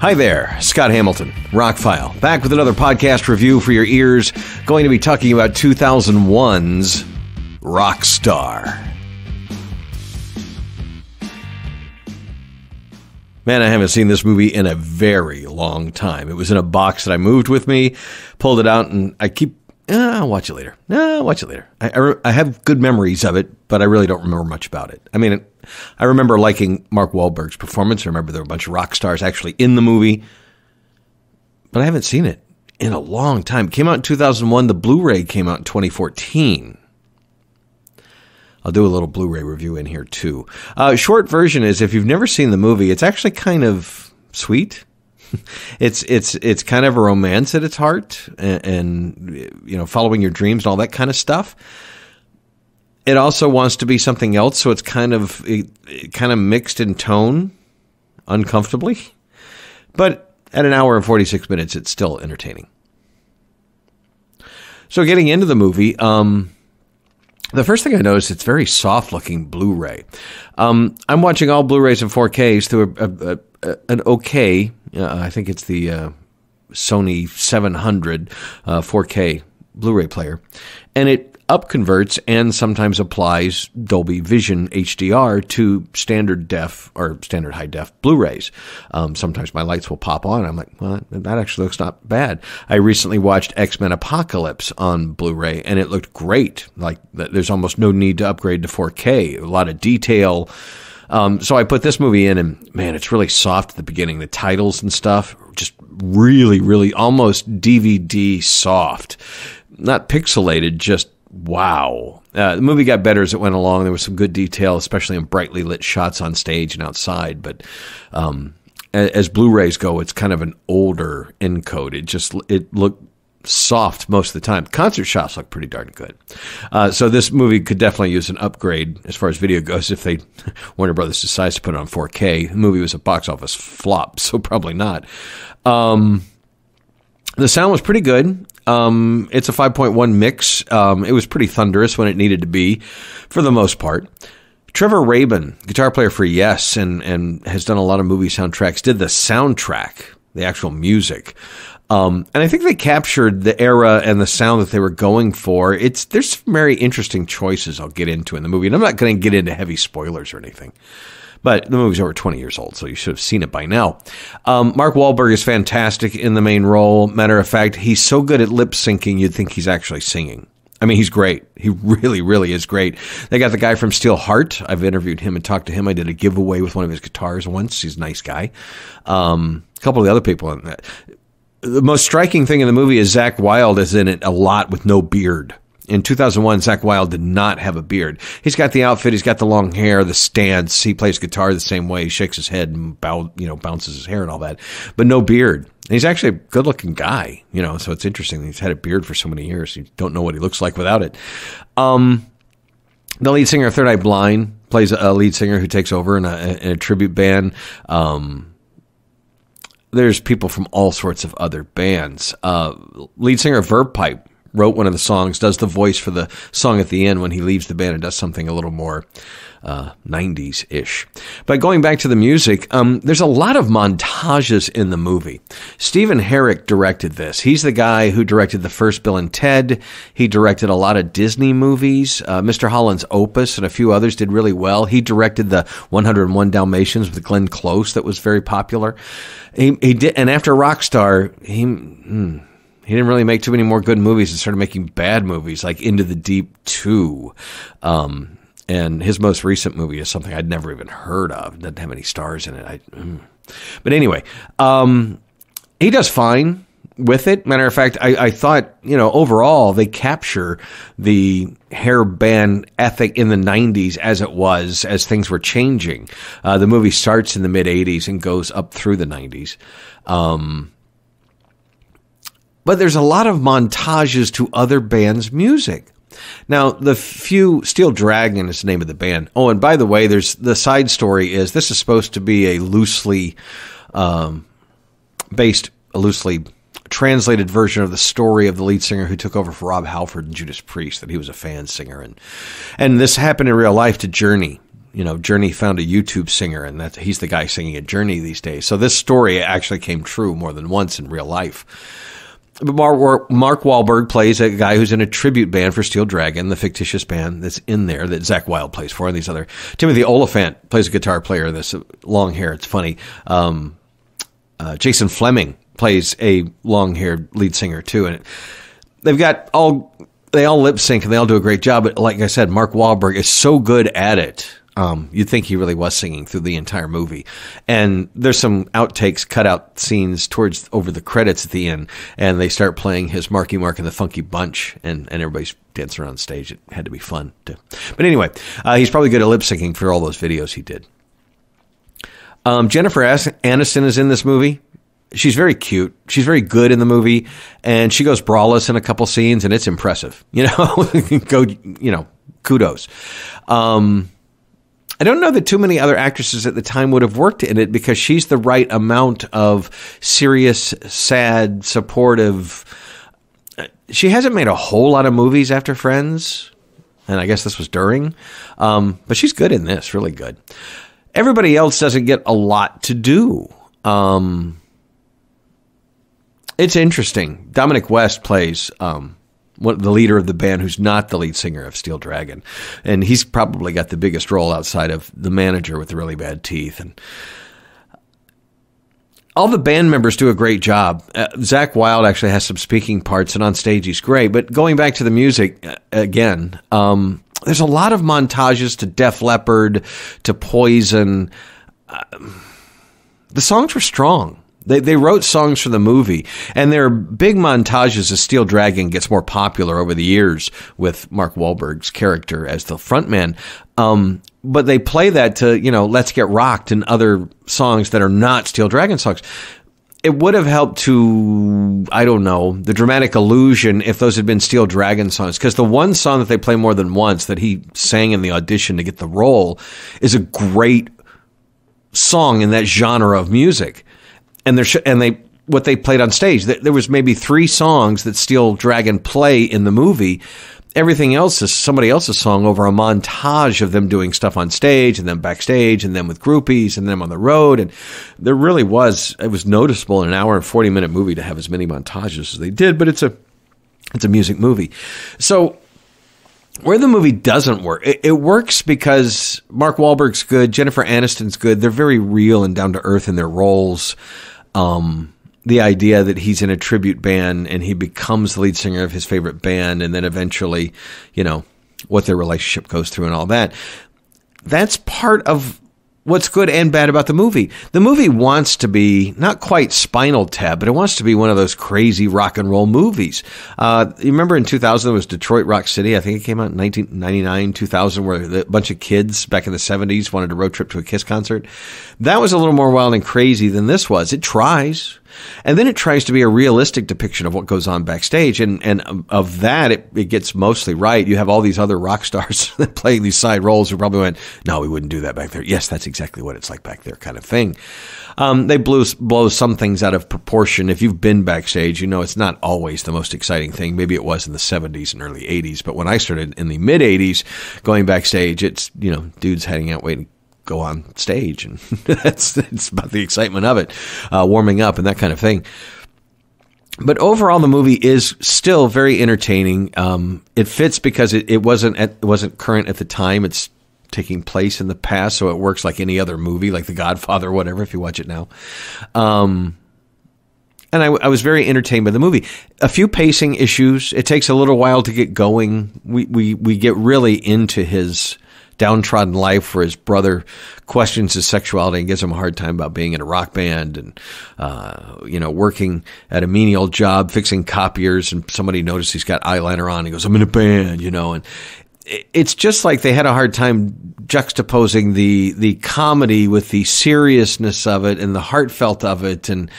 Hi there, Scott Hamilton, Rockfile, back with another podcast review for your ears. Going to be talking about 2001's Rockstar. Man, I haven't seen this movie in a very long time. It was in a box that I moved with me, pulled it out, and I keep. Eh, I'll watch it later. Eh, I'll watch it later. I, I, I have good memories of it, but I really don't remember much about it. I mean, I remember liking Mark Wahlberg's performance. I remember there were a bunch of rock stars actually in the movie, but I haven't seen it in a long time. It came out in 2001. The Blu-ray came out in 2014. I'll do a little Blu-ray review in here too. Uh, short version is if you've never seen the movie, it's actually kind of sweet. it's it's it's kind of a romance at its heart, and, and you know, following your dreams and all that kind of stuff it also wants to be something else, so it's kind of it, it kind of mixed in tone, uncomfortably. But at an hour and forty six minutes, it's still entertaining. So getting into the movie, um, the first thing I noticed, it's very soft looking Blu-ray. Um, I'm watching all Blu-rays and 4Ks through a, a, a, an okay, uh, I think it's the uh, Sony 700 uh, 4K Blu-ray player, and it up converts and sometimes applies Dolby Vision HDR to standard def or standard high def Blu-rays. Um, sometimes my lights will pop on. I'm like, well, that actually looks not bad. I recently watched X-Men Apocalypse on Blu-ray and it looked great. Like there's almost no need to upgrade to 4K. A lot of detail. Um, so I put this movie in, and man, it's really soft at the beginning. The titles and stuff, just really, really almost DVD soft. Not pixelated, just wow. Uh, the movie got better as it went along. There was some good detail, especially in brightly lit shots on stage and outside. But um, as, Blu-rays go, it's kind of an older encode. It just it looked soft most of the time. Concert shots look pretty darn good. Uh, so this movie could definitely use an upgrade as far as video goes. If they Warner Brothers decides to put it on 4K, the movie was a box office flop, so probably not. Um, the sound was pretty good. Um, it's a 5.1 mix. Um, it was pretty thunderous when it needed to be, for the most part. Trevor Rabin, guitar player for Yes, and and has done a lot of movie soundtracks, did the soundtrack, the actual music. Um, and I think they captured the era and the sound that they were going for. It's there's some very interesting choices I'll get into in the movie, and I'm not going to get into heavy spoilers or anything. But the movie's over 20 years old, so you should have seen it by now. Um, Mark Wahlberg is fantastic in the main role. Matter of fact, he's so good at lip syncing, you'd think he's actually singing. I mean, he's great. He really, really is great. They got the guy from Steelheart. I've interviewed him and talked to him. I did a giveaway with one of his guitars once. He's a nice guy. Um, a couple of the other people in that. The most striking thing in the movie is Zakk Wylde is in it a lot with no beard in 2001, Zakk Wylde did not have a beard. He's got the outfit, he's got the long hair, the stance. He plays guitar the same way. He shakes his head and bow, you know, bounces his hair and all that, but no beard. He's actually a good looking guy, you know, so it's interesting. He's had a beard for so many years. You don't know what he looks like without it. Um, the lead singer of Third Eye Blind plays a lead singer who takes over in a, in a tribute band. Um, there's people from all sorts of other bands. Uh, lead singer of Verve Pipe wrote one of the songs, does the voice for the song at the end when he leaves the band and does something a little more uh, 90s ish. But going back to the music, um, there's a lot of montages in the movie. Stephen Herek directed this. He's the guy who directed the first Bill and Ted. He directed a lot of Disney movies. Uh, Mr. Holland's Opus and a few others did really well. He directed the 101 Dalmatians with Glenn Close that was very popular. He, he did, and after Rockstar, he. Hmm, he didn't really make too many more good movies and started making bad movies like Into the Deep 2. Um, and his most recent movie is something I'd never even heard of. It doesn't have any stars in it. I, mm. But anyway, um, he does fine with it. Matter of fact, I, I, thought, you know, overall they capture the hair band ethic in the 90s as it was, as things were changing. Uh, the movie starts in the mid 80s and goes up through the 90s. Um, but there's a lot of montages to other bands' music. Now, the few Steel Dragon is the name of the band. Oh, and by the way, there's the side story is this is supposed to be a loosely um, based, a loosely translated version of the story of the lead singer who took over for Rob Halford and Judas Priest. That he was a fan singer, and and this happened in real life to Journey. you know, Journey found a YouTube singer, and that he's the guy singing at Journey these days. So this story actually came true more than once in real life. Mark, Mark Wahlberg plays a guy who's in a tribute band for Steel Dragon, the fictitious band that's in there that Zakk Wylde plays for, and these other. Timothy Olyphant plays a guitar player. This long hair. It's funny. Um, uh, Jason Flemyng plays a long haired lead singer too, and they've got all they all lip sync and they all do a great job. But like I said, Mark Wahlberg is so good at it um, you'd think he really was singing through the entire movie. And there's some outtakes, cutout scenes towards over the credits at the end, and they start playing his Marky Mark and the Funky Bunch, and, and everybody's dancing around stage. It had to be fun. To, but anyway, uh, he's probably good at lip syncing for all those videos he did. Um, Jennifer Aniston is in this movie. She's very cute. She's very good in the movie, and she goes braless in a couple scenes, and it's impressive. You know, go, you know, kudos. Um, I don't know that too many other actresses at the time would have worked in it because she's the right amount of serious, sad, supportive. She hasn't made a whole lot of movies after Friends, and I guess this was during, um, but she's good in this, really good. Everybody else doesn't get a lot to do. Um, it's interesting. Dominic West plays um, what, the leader of the band who's not the lead singer of Steel Dragon. And he's probably got the biggest role outside of the manager with the really bad teeth. And all the band members do a great job. Uh, Zakk Wylde actually has some speaking parts, and on stage he's great. But going back to the music uh, again, um, there's a lot of montages to Def Leppard, to Poison. Uh, the songs were strong. They, they wrote songs for the movie, and there are big montages as Steel Dragon gets more popular over the years with Mark Wahlberg's character as the frontman. Um, but they play that to, you know, Let's Get Rocked and other songs that are not Steel Dragon songs. It would have helped to, I don't know, the dramatic illusion if those had been Steel Dragon songs. Because the one song that they play more than once that he sang in the audition to get the role is a great song in that genre of music and they and they what they played on stage. There was maybe three songs that Steel Dragon play in the movie. Everything else is somebody else's song over a montage of them doing stuff on stage and then backstage and then with groupies and them on the road. And there really was, it was noticeable in an hour and 40 minute movie to have as many montages as they did, but it's a, it's a music movie. So where the movie doesn't work, it, it, works because Mark Wahlberg's good, Jennifer Aniston's good. They're very real and down to earth in their roles um, the idea that he's in a tribute band and he becomes the lead singer of his favorite band, and then eventually, you know, what their relationship goes through and all that. That's part of what's good and bad about the movie. The movie wants to be not quite Spinal Tap, but it wants to be one of those crazy rock and roll movies. Uh, you remember in 2000 there was Detroit Rock City. I think it came out in 1999, 2000, where a bunch of kids back in the 70s wanted a road trip to a Kiss concert. That was a little more wild and crazy than this was. It tries. And then it tries to be a realistic depiction of what goes on backstage. And, and of that, it, it gets mostly right. You have all these other rock stars playing these side roles who probably went, no, we wouldn't do that back there. Yes, that's exactly what it's like back there kind of thing. Um, they blew, blow some things out of proportion. If you've been backstage, you know it's not always the most exciting thing. Maybe it was in the 70s and early 80s. But when I started in the mid 80s going backstage, it's, you know, dudes hanging out waiting go on stage, and that's it's about the excitement of it, uh, warming up and that kind of thing. But overall, the movie is still very entertaining. Um, it fits because it, it wasn't at, it wasn't current at the time. It's taking place in the past, so it works like any other movie, like The Godfather, or whatever. If you watch it now, um, and I, I, was very entertained by the movie. A few pacing issues. It takes a little while to get going. We we we get really into his downtrodden life where his brother questions his sexuality and gives him a hard time about being in a rock band and, uh, you know, working at a menial job, fixing copiers. And somebody noticed he's got eyeliner on. He goes, I'm in a band, you know, and it's just like they had a hard time juxtaposing the, the comedy with the seriousness of it and the heartfelt of it. And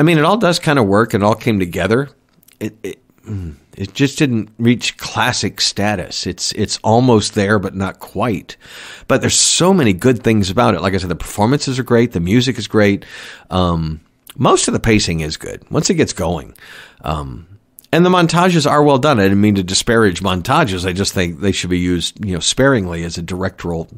I mean, it all does kind of work and all came together. It, it, mm. It just didn't reach classic status. It's it's almost there, but not quite. But there's so many good things about it. Like I said, the performances are great. The music is great. Um, most of the pacing is good once it gets going. Um, and the montages are well done. I didn't mean to disparage montages. I just think they should be used, you know, sparingly as a directorial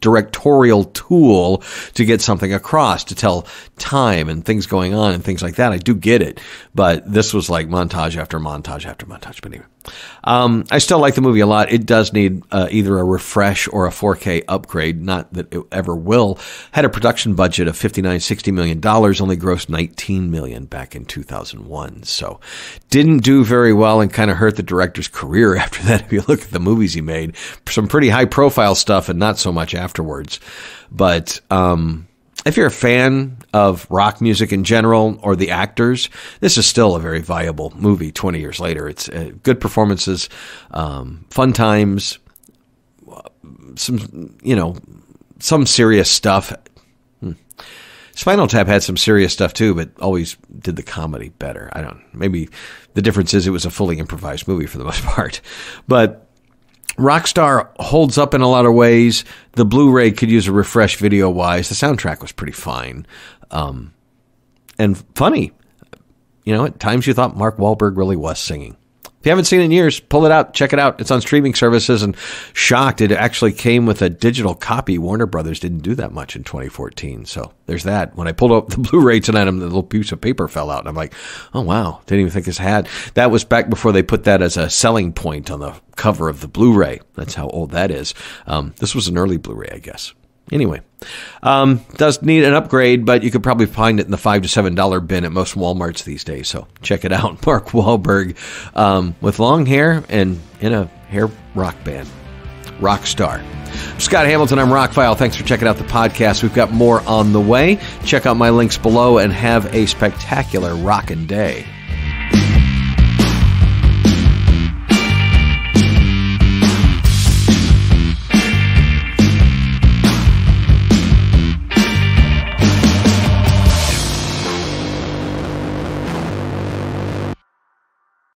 directorial tool to get something across, to tell time and things going on and things like that. I do get it. But this was like montage after montage after montage. But anyway. Um, I still like the movie a lot. It does need uh, either a refresh or a 4K upgrade. Not that it ever will. Had a production budget of 59, 60 million dollars, only grossed 19 million back in 2001. So didn't do very well and kind of hurt the director's career after that. If you look at the movies he made, some pretty high profile stuff and not so much afterwards. But, um, if you're a fan of rock music in general or the actors, this is still a very viable movie 20 years later. It's uh, good performances, um, fun times, some, you know, some serious stuff. Hmm. Spinal Tap had some serious stuff too, but always did the comedy better. I don't, maybe the difference is it was a fully improvised movie for the most part, but Rockstar holds up in a lot of ways. The Blu-ray could use a refresh video wise. The soundtrack was pretty fine, um, and funny. You know, at times you thought Mark Wahlberg really was singing. If you haven't seen it in years, pull it out, check it out. It's on streaming services and shocked it actually came with a digital copy. Warner Brothers didn't do that much in 2014. So there's that. When I pulled up the Blu-ray tonight, the little piece of paper fell out and I'm like, oh wow, didn't even think this had. That was back before they put that as a selling point on the cover of the Blu-ray. That's how old that is. Um, this was an early Blu-ray, I guess. Anyway, um, does need an upgrade, but you could probably find it in the five to seven dollar bin at most WalMarts these days. So check it out. Mark Wahlberg um, with long hair and in a hair rock band, rock star. Scott Hamilton, I'm Rockfile. Thanks for checking out the podcast. We've got more on the way. Check out my links below and have a spectacular rockin' day.